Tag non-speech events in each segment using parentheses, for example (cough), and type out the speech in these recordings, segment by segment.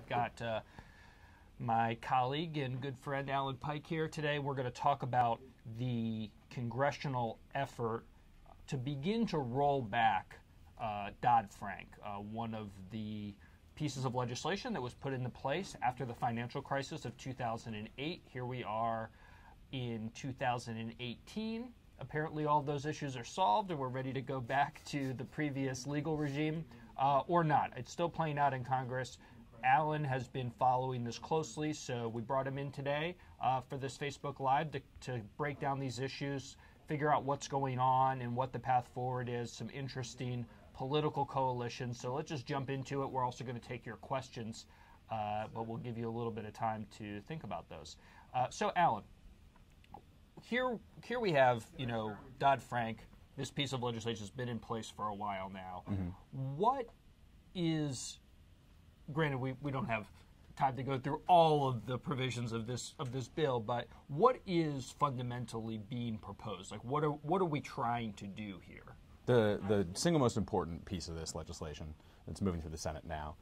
I've got uh, my colleague and good friend Alan Pyke here today. We're going to talk about the congressional effort to begin to roll back uh, Dodd Frank, uh, one of the pieces of legislation that was put into place after the financial crisis of 2008. Here we are in 2018. Apparently, all those issues are solved and we're ready to go back to the previous legal regime, uh, or not. It's still playing out in Congress. Alan has been following this closely, so we brought him in today uh, for this Facebook Live to, to break down these issues, figure out what's going on and what the path forward is, some interesting political coalitions. So let's just jump into it. We're also going to take your questions, uh, but we'll give you a little bit of time to think about those. Uh, so, Alan, here, here we have, you know, Dodd Frank. This piece of legislation has been in place for a while now. Mm-hmm. What is, granted, we, we don't have time to go through all of the provisions of this of this bill, but what is fundamentally being proposed? Like, what are what are we trying to do here? The the single most important piece of this legislation that's moving through the Senate now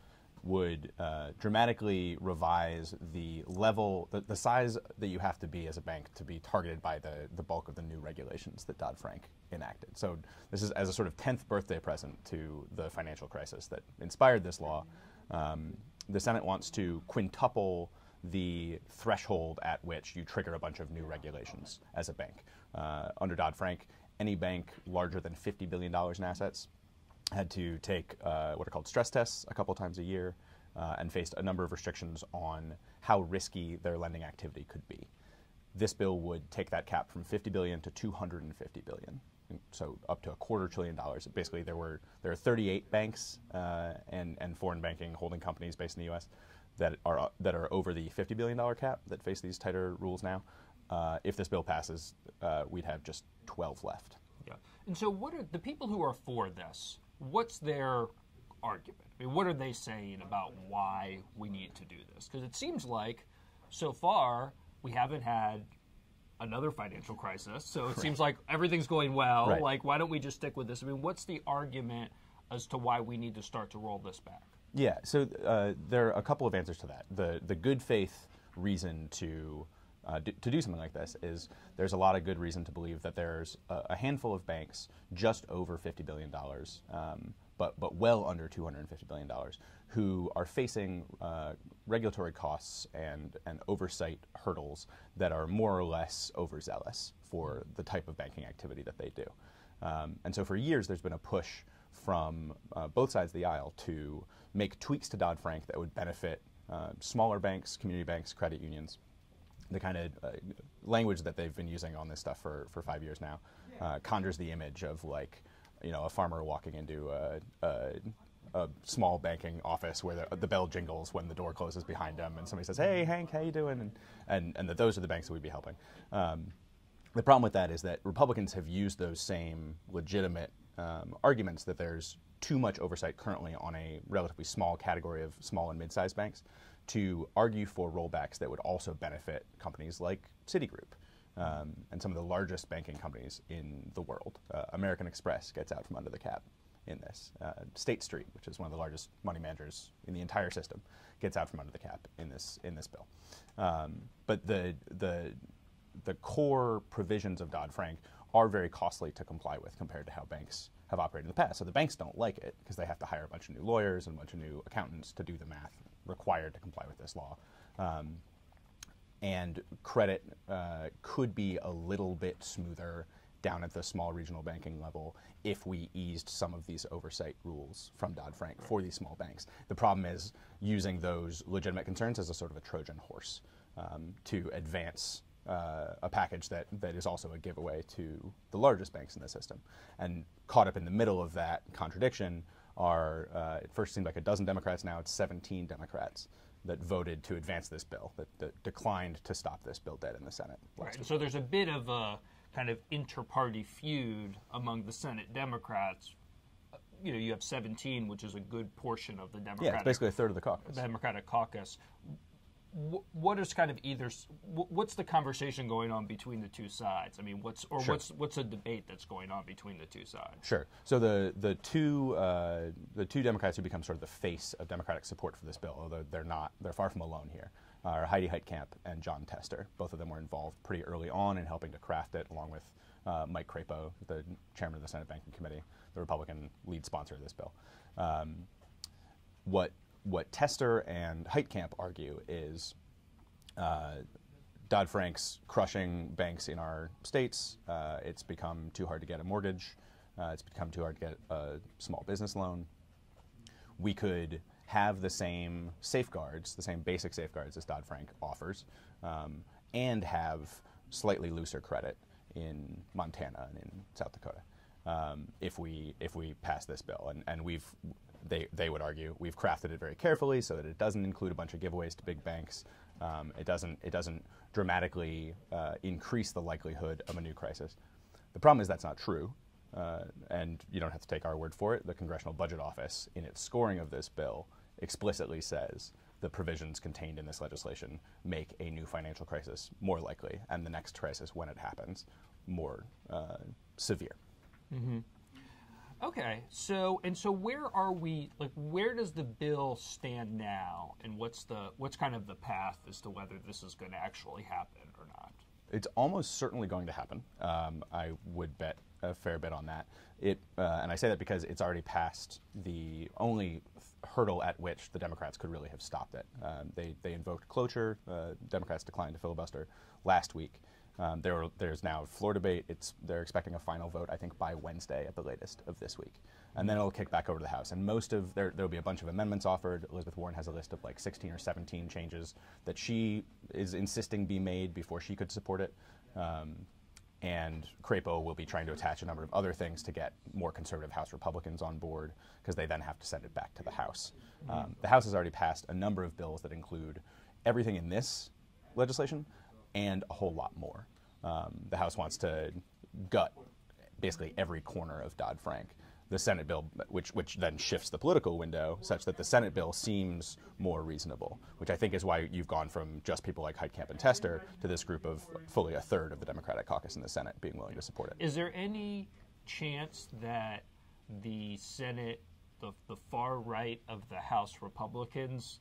would uh, dramatically revise the level, the, the size that you have to be as a bank to be targeted by the, the bulk of the new regulations that Dodd Frank enacted. So this is as a sort of 10th birthday present to the financial crisis that inspired this law. Um, the Senate wants to quintuple the threshold at which you trigger a bunch of new regulations as a bank. Uh, under Dodd Frank, any bank larger than $50 billion in assets had to take uh, what are called stress tests a couple times a year uh, and faced a number of restrictions on how risky their lending activity could be. This bill would take that cap from 50 billion to 250 billion, so up to a quarter trillion dollars. Basically, there were there are 38 banks uh, and and foreign banking holding companies based in the U.S. that are that are over the 50 billion dollar cap that face these tighter rules now. Uh, if this bill passes, uh, we'd have just 12 left. Yeah. And so, what are the people who are for this? What's their argument? I mean, what are they saying about why we need to do this? Because it seems like so far we haven't had another financial crisis, so it seems like everything's going well. Right. Like, why don't we just stick with this? I mean, what's the argument as to why we need to start to roll this back? Yeah, so uh, there are a couple of answers to that. The the good faith reason to uh, do, to do something like this is there's a lot of good reason to believe that there's a, a handful of banks just over fifty billion dollars, um, but but well under two hundred and fifty billion dollars, who are facing uh, regulatory costs and and oversight hurdles that are more or less overzealous for the type of banking activity that they do. Um, and so for years, there's been a push from uh, both sides of the aisle to make tweaks to Dodd Frank that would benefit uh, smaller banks, community banks, credit unions. The kind of uh, language that they've been using on this stuff for, for five years now uh, conjures the image of like, you know, a farmer walking into a, a, a small banking office where the, the bell jingles when the door closes behind them, and somebody says, "Hey, Hank, how you doing?" and and, and that those are the banks that we'd be helping. Um, the problem with that is that Republicans have used those same legitimate um, arguments that there's too much oversight currently on a relatively small category of small and mid-sized banks to argue for rollbacks that would also benefit companies like Citigroup um, and some of the largest banking companies in the world. Uh, American Express gets out from under the cap in this. Uh, State Street, which is one of the largest money managers in the entire system, gets out from under the cap in this in this bill. Um, but the the the core provisions of Dodd Frank are very costly to comply with compared to how banks have operated in the past. So the banks don't like it because they have to hire a bunch of new lawyers and a bunch of new accountants to do the math required to comply with this law. Um, and credit uh, could be a little bit smoother down at the small regional banking level if we eased some of these oversight rules from Dodd Frank for these small banks. The problem is using those legitimate concerns as a sort of a Trojan horse um, to advance uh, a package that, that is also a giveaway to the largest banks in the system. And caught up in the middle of that contradiction are, uh, it first seemed like a dozen Democrats, now it's 17 Democrats that voted to advance this bill, that, that declined to stop this bill dead in the Senate. Right. So there's a bit of a kind of inter-party feud among the Senate Democrats. Uh, you know, you have 17, which is a good portion of the Democratic Yeah, it's basically a third of the caucus. Democratic caucus. Wh- what is kind of either what's the conversation going on between the two sides? I mean, what's or Sure. what's what's a debate that's going on between the two sides? Sure. So the the two uh, the two Democrats who become sort of the face of Democratic support for this bill, although they're not they're far from alone here, are Heidi Heitkamp and Jon Tester. Both of them were involved pretty early on in helping to craft it, along with uh, Mike Crapo, the chairman of the Senate Banking Committee, the Republican lead sponsor of this bill. Um, what what Tester and Heitkamp argue is uh, Dodd Frank's crushing banks in our states. Uh, it's become too hard to get a mortgage. Uh, it's become too hard to get a small business loan. We could have the same safeguards, the same basic safeguards as Dodd Frank offers, um, and have slightly looser credit in Montana and in South Dakota um, if we if we pass this bill. And, and we've they they would argue we've crafted it very carefully so that it doesn't include a bunch of giveaways to big banks. Um, it doesn't it doesn't dramatically uh, increase the likelihood of a new crisis. The problem is that's not true. Uh, and you don't have to take our word for it. The Congressional Budget Office, in its scoring of this bill, explicitly says the provisions contained in this legislation make a new financial crisis more likely, and the next crisis, when it happens, more uh, severe. Okay, so and so where are we? Like, where does the bill stand now, and what's the what's kind of the path as to whether this is going to actually happen or not? It's almost certainly going to happen. Um, I would bet a fair bit on that. It, uh, and I say that because it's already passed the only hurdle at which the Democrats could really have stopped it. Um, they, they invoked cloture. Uh, Democrats declined to filibuster last week. Um, there, there's now floor debate. It's, they're expecting a final vote, I think, by Wednesday at the latest of this week. And then it'll kick back over to the House. And most of, there, there'll be a bunch of amendments offered. Elizabeth Warren has a list of like 16 or 17 changes that she is insisting be made before she could support it. Um, and Crapo will be trying to attach a number of other things to get more conservative House Republicans on board because they then have to send it back to the House. Um, the House has already passed a number of bills that include everything in this legislation and a whole lot more. Um, the House wants to gut basically every corner of Dodd Frank. The Senate bill, which which then shifts the political window such that the Senate bill seems more reasonable, which I think is why you've gone from just people like Heitkamp and Tester to this group of fully a third of the Democratic caucus in the Senate being willing to support it. Is there any chance that the Senate, the, the far right of the House Republicans,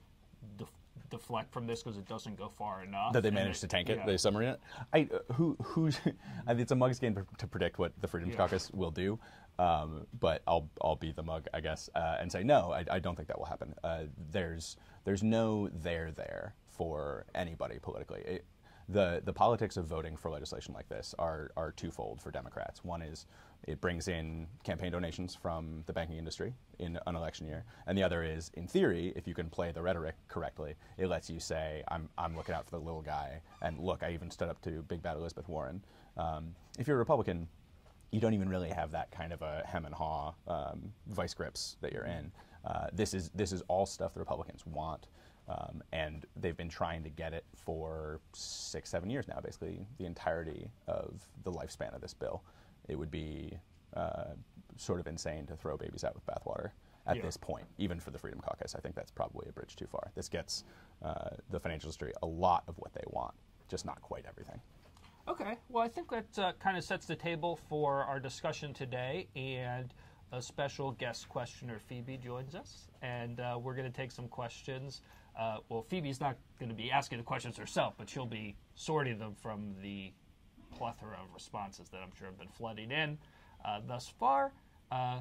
deflect from this because it doesn't go far enough? that they managed to tank it, yeah. they submarine it. I uh, who who's I mean, it's a mug's game to, to predict what the Freedom Yeah. Caucus will do, um, but I'll I'll be the mug, I guess, uh, and say no, I, I don't think that will happen. Uh, there's there's no there there for anybody politically. It, the the politics of voting for legislation like this are are twofold for Democrats. One is it brings in campaign donations from the banking industry in an election year, and the other is, in theory, if you can play the rhetoric correctly, it lets you say, "I'm I'm looking out for the little guy," and look, I even stood up to big bad Elizabeth Warren. Um, if you're a Republican, you don't even really have that kind of a hem and haw um, vice grips that you're in. Uh, this is this is all stuff the Republicans want, um, and they've been trying to get it for six, seven years now. Basically, the entirety of the lifespan of this bill. It would be uh, sort of insane to throw babies out with bathwater at Yeah. this point, even for the Freedom Caucus. I think that's probably a bridge too far. This gets uh, the financial industry a lot of what they want, just not quite everything. Okay, well, I think that uh, kind of sets the table for our discussion today, and a special guest questioner, Phoebe, joins us, and uh, we're going to take some questions. Uh, well, Phoebe's not going to be asking the questions herself, but she'll be sorting them from the plethora of responses that I'm sure have been flooding in uh, thus far. Uh,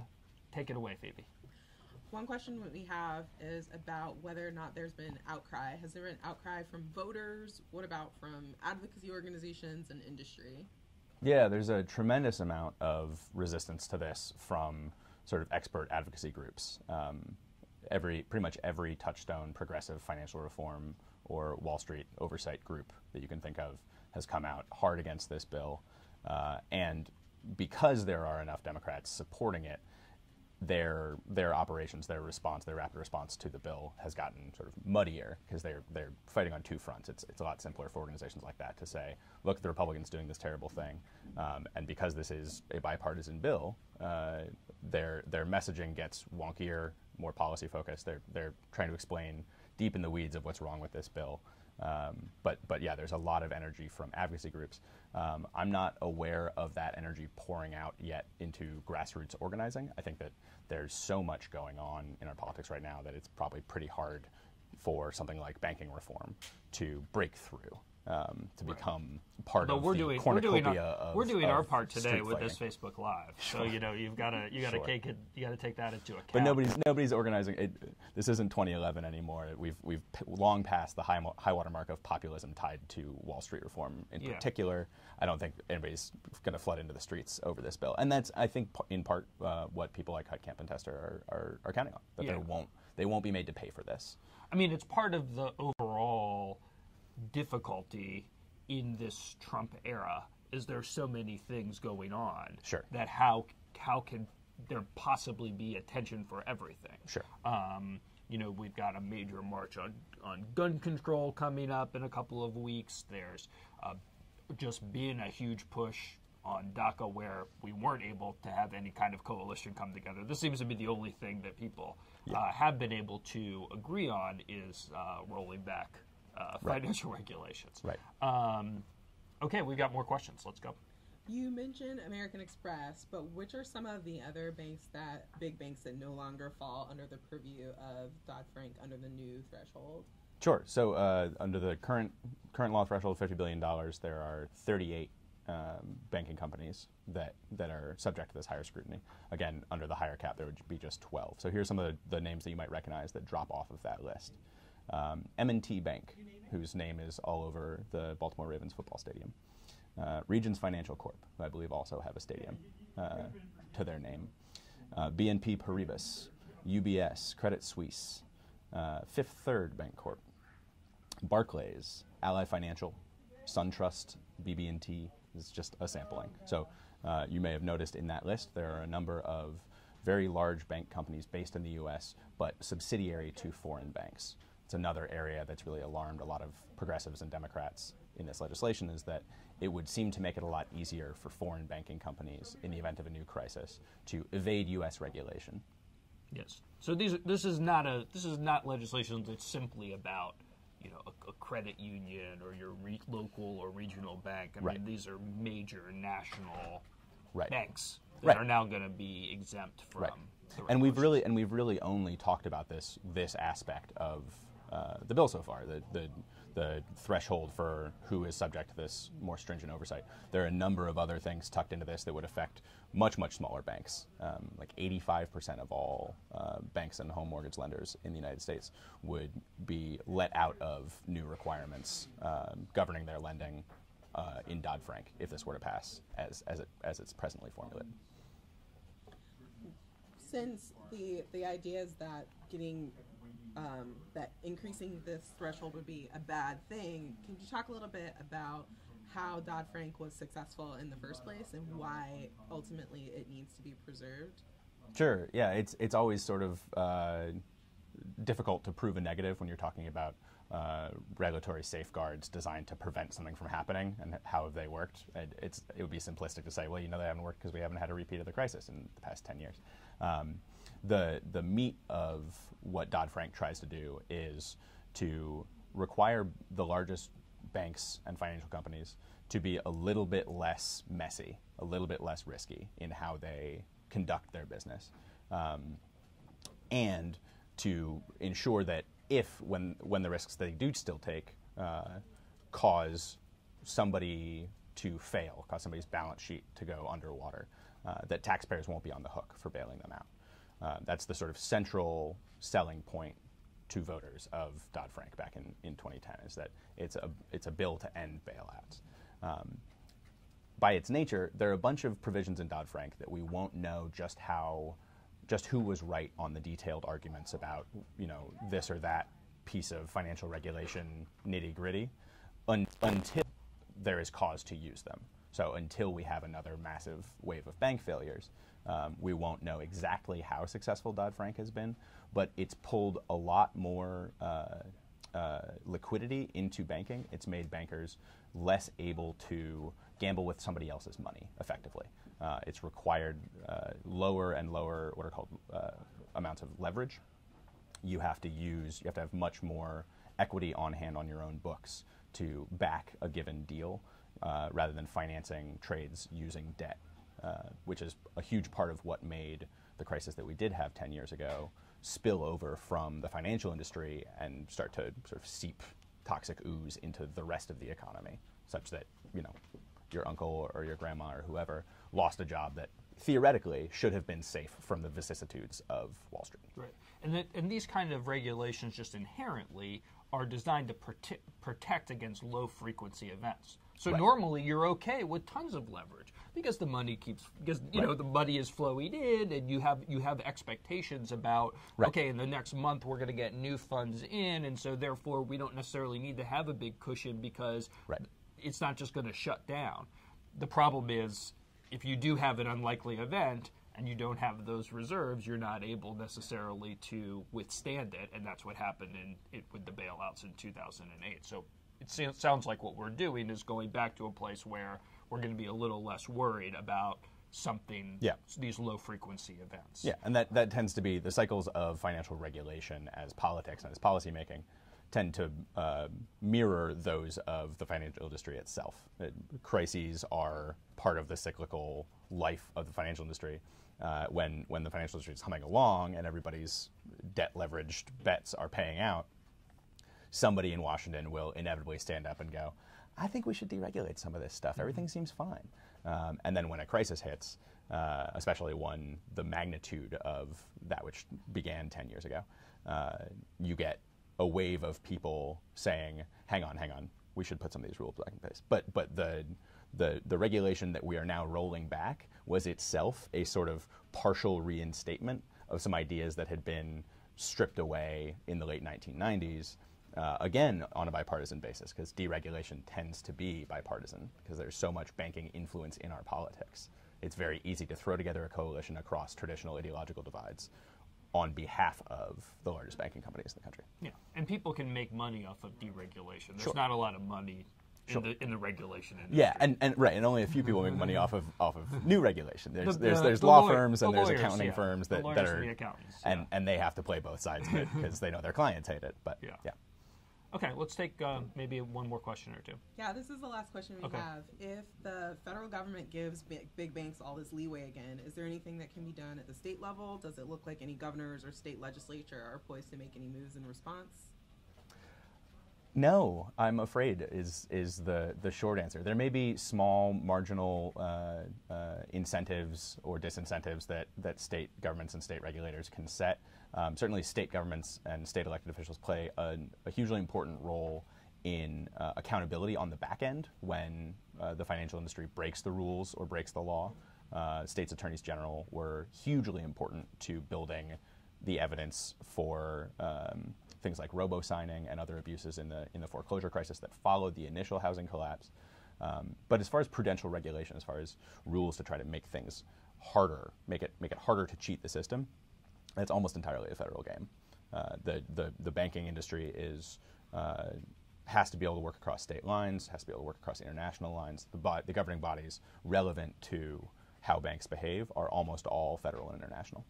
take it away, Phoebe. One question that we have is about whether or not there's been outcry. Has there been outcry from voters? What about from advocacy organizations and industry? Yeah, there's a tremendous amount of resistance to this from sort of expert advocacy groups. Um, every pretty much every touchstone progressive financial reform or Wall Street oversight group that you can think of has come out hard against this bill, uh, and because there are enough Democrats supporting it, their their operations, their response, their rapid response to the bill has gotten sort of muddier because they're they're fighting on two fronts. It's it's a lot simpler for organizations like that to say, look, the Republicans doing this terrible thing, um, and because this is a bipartisan bill, uh, their their messaging gets wonkier, more policy focused. They're they're trying to explain deep in the weeds of what's wrong with this bill. Um, but but yeah, there's a lot of energy from advocacy groups. Um, I'm not aware of that energy pouring out yet into grassroots organizing. I think that there's so much going on in our politics right now that it's probably pretty hard for something like banking reform to break through um, to become part of we're the doing we're doing cornucopia our, of we're doing our part today with this Facebook Live. So you know you've got to you got to Sure. take it you got to take that into account. But nobody's nobody's organizing. It, this isn't 2011 anymore. We've we've p- long passed the high mo- high water mark of populism tied to Wall Street reform in Yeah. particular. I don't think anybody's going to flood into the streets over this bill, and that's I think p- in part uh, what people like Heitkamp and Tester are, are, are counting on that Yeah. they won't they won't be made to pay for this. I mean, it's part of the overall difficulty in this Trump era. Is there so many things going on? Sure. That how how can there possibly be attention for everything? Sure. Um, you know, we've got a major march on, on gun control coming up in a couple of weeks. There's uh, just been a huge push on DACA where we weren't able to have any kind of coalition come together. This seems to be the only thing that people uh, have been able to agree on is uh, rolling back uh, Right. financial (laughs) regulations. Right. Um, okay, we've got more questions. Let's go. You mentioned American Express, but which are some of the other banks that big banks that no longer fall under the purview of Dodd Frank under the new threshold? Sure. So uh, under the current current law threshold of fifty billion dollars, there are thirty eight um, banking companies that that are subject to this higher scrutiny. Again, under the higher cap, there would be just twelve. So here's some of the, the names that you might recognize that drop off of that list. Um, M&T Bank, whose name is all over the Baltimore Ravens football stadium. Uh, Regions Financial Corp, who I believe also have a stadium uh, to their name. Uh, BNP Paribas, UBS, Credit Suisse, uh, Fifth Third Bancorp, Barclays, Ally Financial, SunTrust, BB&T is just a sampling. So uh, you may have noticed in that list there are a number of very large bank companies based in the U.S. but subsidiary to foreign banks. It's another area that's really alarmed a lot of progressives and Democrats in this legislation is that it would seem to make it a lot easier for foreign banking companies in the event of a new crisis to evade U.S. regulation. Yes. So these this is not a this is not legislation that's simply about you know a, a credit union or your re- local or regional bank. I Right. mean these are major national Right. banks that Right. are now going to be exempt from. Right. the And we've really and we've really only talked about this this aspect of uh, the bill so far. The, the the threshold for who is subject to this more stringent oversight. There are a number of other things tucked into this that would affect much much smaller banks. Um, like 85% of all uh, banks and home mortgage lenders in the United States would be let out of new requirements um, governing their lending uh, in Dodd Frank if this were to pass as as it as it's presently formulated. Since the the idea is that getting um, that increasing this threshold would be a bad thing, can you talk a little bit about how Dodd Frank was successful in the first place and why ultimately it needs to be preserved? Sure. Yeah, it's it's always sort of uh, difficult to prove a negative when you're talking about uh, regulatory safeguards designed to prevent something from happening and how have they worked. And it's it would be simplistic to say, well, you know, they haven't worked because we haven't had a repeat of the crisis in the past ten years. Um, the the meat of what Dodd Frank tries to do is to require the largest banks and financial companies to be a little bit less messy, a little bit less risky in how they conduct their business, um, and to ensure that if when when the risks they do still take uh, cause somebody to fail, cause somebody's balance sheet to go underwater, uh, that taxpayers won't be on the hook for bailing them out. Uh, that's the sort of central selling point to voters of Dodd Frank back in, in 2010 is that it's a it's a bill to end bailouts. Um, by its nature, there are a bunch of provisions in Dodd Frank that we won't know just how, just who was right on the detailed arguments about, you know, this or that piece of financial regulation nitty gritty, un- until there is cause to use them. So until we have another massive wave of bank failures, um, we won't know exactly how successful Dodd Frank has been, but it's pulled a lot more. Uh, uh, liquidity into banking, it's made bankers less able to gamble with somebody else's money effectively. Uh, it's required uh, lower and lower what are called uh, amounts of leverage. You have to use, you have to have much more equity on hand on your own books to back a given deal uh, rather than financing trades using debt, uh, which is a huge part of what made the crisis that we did have 10 years ago spill over from the financial industry and start to sort of seep toxic ooze into the rest of the economy, such that, you know, your uncle or your grandma or whoever lost a job that theoretically should have been safe from the vicissitudes of Wall Street. Right. And, that, and these kind of regulations just inherently are designed to prote- protect against low frequency events. So Right. normally you're okay with tons of leverage because the money keeps because you know the money is flowing in and you have you have expectations about Right. okay in the next month we're going to get new funds in and so therefore we don't necessarily need to have a big cushion because Right. it's not just going to shut down. The problem is if you do have an unlikely event and you don't have those reserves, you're not able necessarily to withstand it, and that's what happened in it with the bailouts in 2008. So it sounds like what we're doing is going back to a place where we're going to be a little less worried about something Yeah. these low frequency events. Yeah, and that, that tends to be the cycles of financial regulation as politics and as policymaking tend to uh, mirror those of the financial industry itself. Uh, crises are part of the cyclical life of the financial industry. Uh, when when the financial industry is humming along and everybody's debt leveraged bets are paying out, somebody in Washington will inevitably stand up and go, I think we should deregulate some of this stuff. Everything seems fine. Um, and then when a crisis hits, uh, especially one the magnitude of that which began 10 years ago, uh, you get a wave of people saying, hang on, hang on, we should put some of these rules back in place. But, but the, the, the regulation that we are now rolling back was itself a sort of partial reinstatement of some ideas that had been stripped away in the late 1990s uh, again on a bipartisan basis because deregulation tends to be bipartisan because there's so much banking influence in our politics. It's very easy to throw together a coalition across traditional ideological divides on behalf of the largest banking companies in the country. Yeah, and people can make money off of deregulation. There's Sure. not a lot of money in the in the regulation industry. Yeah, and, and right, and only a few people make money off of off of new regulation. There's The- there's there's the law lawyer- firms and the there's lawyers, accounting yeah. firms The that, lawyers that and are the accountants, and yeah. and they have to play both sides of it (laughs) because they know their clients hate it. But Yeah. yeah. Okay, let's take uh, maybe one more question or two. Yeah, this is the last question we Okay. have. If the federal government gives big, big banks all this leeway again, is there anything that can be done at the state level? Does it look like any governors or state legislature are poised to make any moves in response? No, I'm afraid is is the the short answer. There may be small marginal uh, uh, incentives or disincentives that that state governments and state regulators can set. Um, certainly, state governments and state elected officials play a, a hugely important role in uh, accountability on the back end when uh, the financial industry breaks the rules or breaks the law. Uh, states attorneys general were hugely important to building the evidence for um, things like robo signing and other abuses in the in the foreclosure crisis that followed the initial housing collapse. Um, but as far as prudential regulation, as far as rules to try to make things harder, make it make it harder to cheat the system, that's almost entirely a federal game. Uh, the, the the banking industry is uh, has to be able to work across state lines, has to be able to work across international lines. The, bo- the governing bodies relevant to how banks behave are almost all federal and international.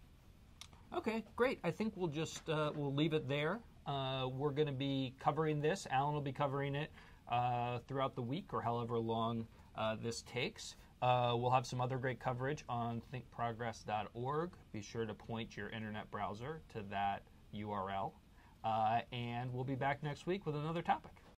Okay, great. I think we'll just uh, we'll leave it there. Uh, we're going to be covering this. Alan will be covering it uh, throughout the week or however long uh, this takes. Uh, we'll have some other great coverage on thinkprogress.org. Be sure to point your internet browser to that URL. Uh, and we'll be back next week with another topic.